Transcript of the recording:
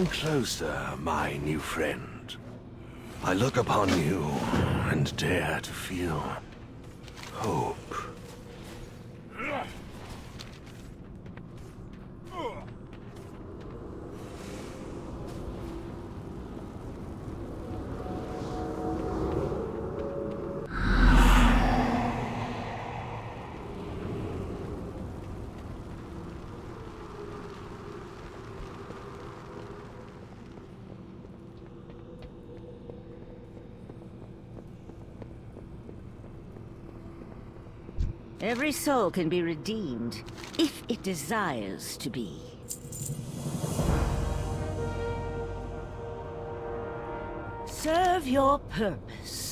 Come closer, my new friend. I look upon you and dare to feel Every soul can be redeemed, if it desires to be. Serve your purpose.